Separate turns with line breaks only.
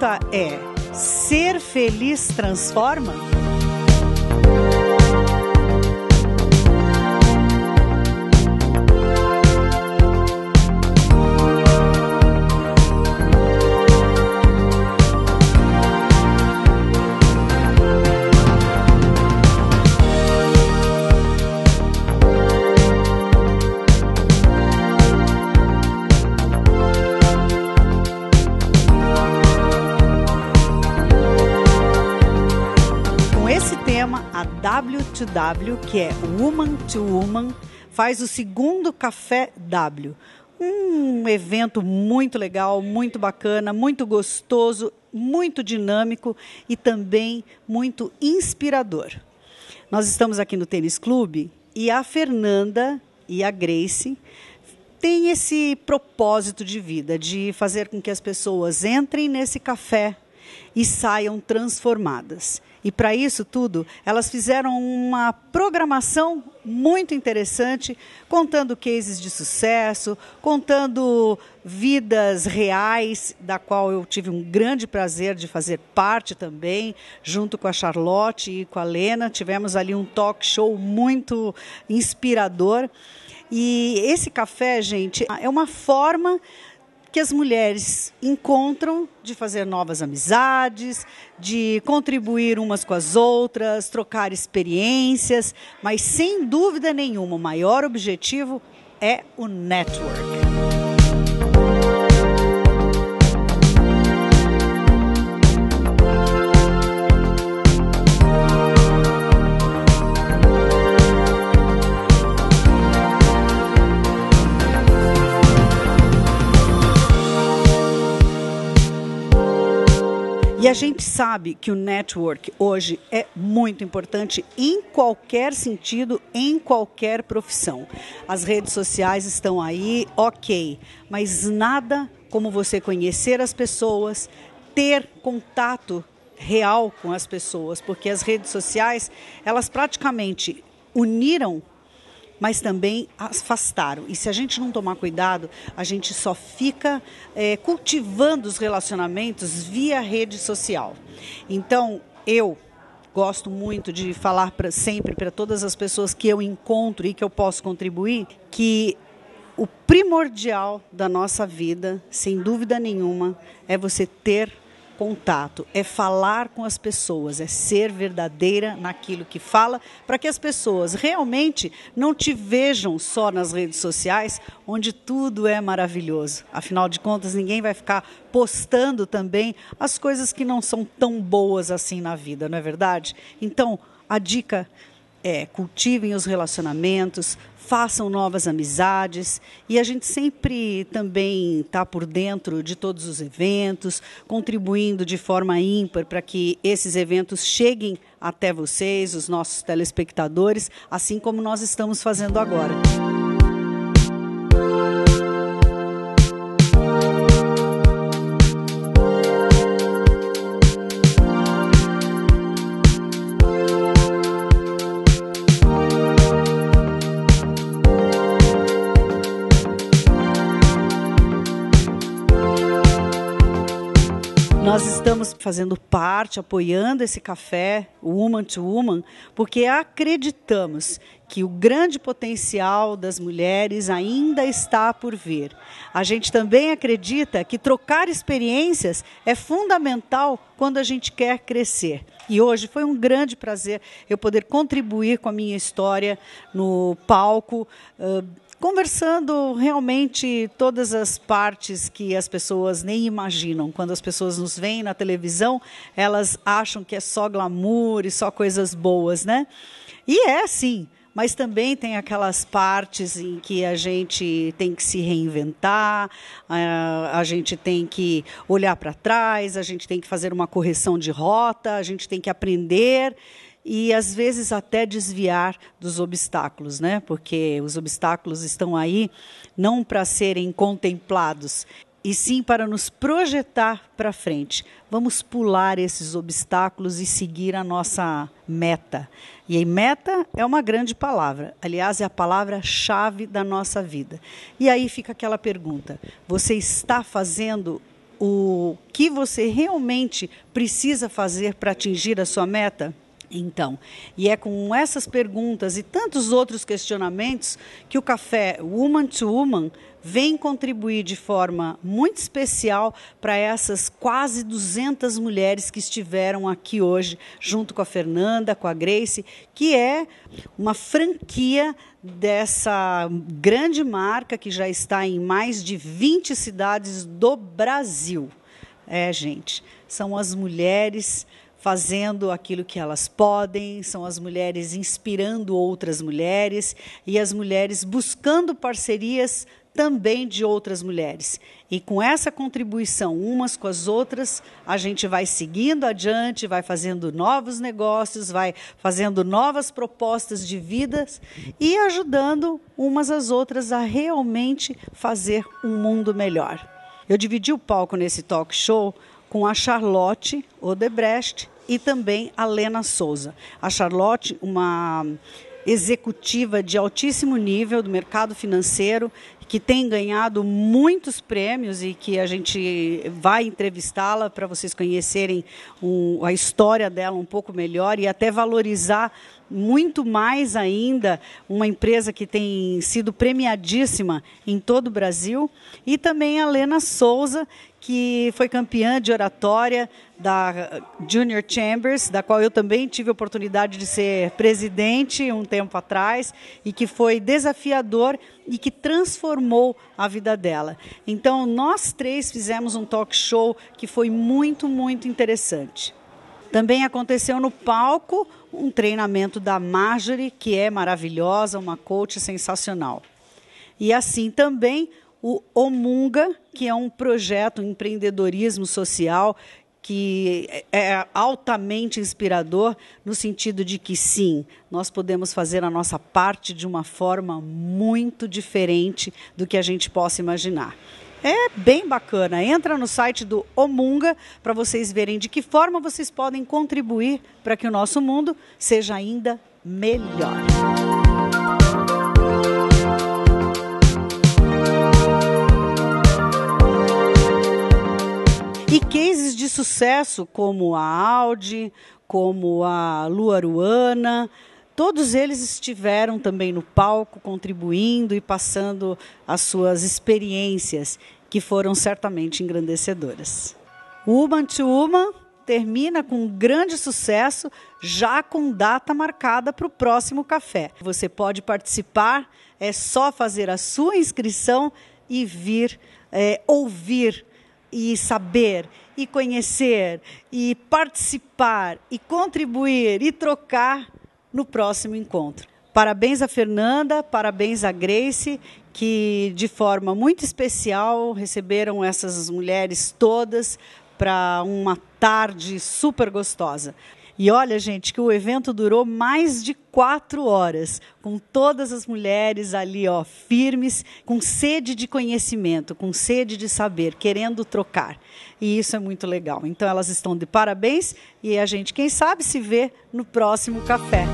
pergunta é: ser feliz transforma? W2W, que é Woman to Woman, faz o segundo Café W. Um evento muito legal, muito bacana, muito gostoso, muito dinâmico e também muito inspirador. Nós estamos aqui no Tênis Clube e a Fernanda e a Grace têm esse propósito de vida de fazer com que as pessoas entrem nesse café e saiam transformadas. E para isso tudo, elas fizeram uma programação muito interessante, contando cases de sucesso, contando vidas reais, da qual eu tive um grande prazer de fazer parte também, junto com a Charlotte e com a Lena. Tivemos ali um talk show muito inspirador. E esse café, gente, é uma forma que as mulheres encontram de fazer novas amizades, de contribuir umas com as outras, trocar experiências, mas sem dúvida nenhuma, o maior objetivo é o network. E a gente sabe que o network hoje é muito importante em qualquer sentido, em qualquer profissão. As redes sociais estão aí, ok, mas nada como você conhecer as pessoas, ter contato real com as pessoas, porque as redes sociais, elas praticamente uniram mas também afastaram. E se a gente não tomar cuidado, a gente só fica é, cultivando os relacionamentos via rede social. Então, eu gosto muito de falar pra, sempre para todas as pessoas que eu encontro e que eu posso contribuir que o primordial da nossa vida, sem dúvida nenhuma, é você ter contato, é falar com as pessoas, é ser verdadeira naquilo que fala, para que as pessoas realmente não te vejam só nas redes sociais, onde tudo é maravilhoso. Afinal de contas, ninguém vai ficar postando também as coisas que não são tão boas assim na vida, não é verdade? Então, a dica é cultivem os relacionamentos, façam novas amizades e a gente sempre também está por dentro de todos os eventos, contribuindo de forma ímpar para que esses eventos cheguem até vocês, os nossos telespectadores, assim como nós estamos fazendo agora. Estamos fazendo parte, apoiando esse café, Woman to Woman, porque acreditamos que o grande potencial das mulheres ainda está por vir. A gente também acredita que trocar experiências é fundamental quando a gente quer crescer. E hoje foi um grande prazer eu poder contribuir com a minha história no palco. Uh, conversando realmente todas as partes que as pessoas nem imaginam. Quando as pessoas nos veem na televisão, elas acham que é só glamour e só coisas boas, né? E é sim, mas também tem aquelas partes em que a gente tem que se reinventar, a gente tem que olhar para trás, a gente tem que fazer uma correção de rota, a gente tem que aprender e às vezes até desviar dos obstáculos, né? Porque os obstáculos estão aí não para serem contemplados, e sim para nos projetar para frente. Vamos pular esses obstáculos e seguir a nossa meta. E meta é uma grande palavra, aliás, é a palavra-chave da nossa vida. E aí fica aquela pergunta: você está fazendo o que você realmente precisa fazer para atingir a sua meta? Então, e é com essas perguntas e tantos outros questionamentos que o café Woman to Woman vem contribuir de forma muito especial para essas quase 200 mulheres que estiveram aqui hoje, junto com a Fernanda, com a Grace, que é uma franquia dessa grande marca que já está em mais de 20 cidades do Brasil. É, gente, são as mulheres fazendo aquilo que elas podem, são as mulheres inspirando outras mulheres e as mulheres buscando parcerias também de outras mulheres. E com essa contribuição umas com as outras, a gente vai seguindo adiante, vai fazendo novos negócios, vai fazendo novas propostas de vidas e ajudando umas às outras a realmente fazer um mundo melhor. Eu dividi o palco nesse talk show com a Charlotte Odebrecht e também a Lena Souza. A Charlotte, uma executiva de altíssimo nível do mercado financeiro, que tem ganhado muitos prêmios e que a gente vai entrevistá-la para vocês conhecerem um, a história dela um pouco melhor e até valorizar muito mais ainda uma empresa que tem sido premiadíssima em todo o Brasil, e também a Lena Souza, que foi campeã de oratória da Junior Chambers, da qual eu também tive a oportunidade de ser presidente um tempo atrás, e que foi desafiador e que transformou a vida dela. Então, nós três fizemos um talk show que foi muito, muito interessante. Também aconteceu no palco um treinamento da Marjorie, que é maravilhosa, uma coach sensacional. E assim também o Omunga, que é um projeto, um empreendedorismo social que é altamente inspirador no sentido de que sim, nós podemos fazer a nossa parte de uma forma muito diferente do que a gente possa imaginar. É bem bacana. Entra no site do Omunga para vocês verem de que forma vocês podem contribuir para que o nosso mundo seja ainda melhor. E cases de sucesso como a Audi, como a Luaruana, Todos eles estiveram também no palco, contribuindo e passando as suas experiências, que foram certamente engrandecedoras. Uma to Uma termina com grande sucesso, já com data marcada para o próximo café. Você pode participar, é só fazer a sua inscrição e vir é, ouvir e saber e conhecer e participar e contribuir e trocar no próximo encontro. Parabéns a Fernanda, parabéns a Grace, que de forma muito especial receberam essas mulheres todas para uma tarde super gostosa. E olha, gente, que o evento durou mais de quatro horas, com todas as mulheres ali, ó, firmes, com sede de conhecimento, com sede de saber, querendo trocar. E isso é muito legal. Então, elas estão de parabéns e a gente, quem sabe, se vê no próximo café.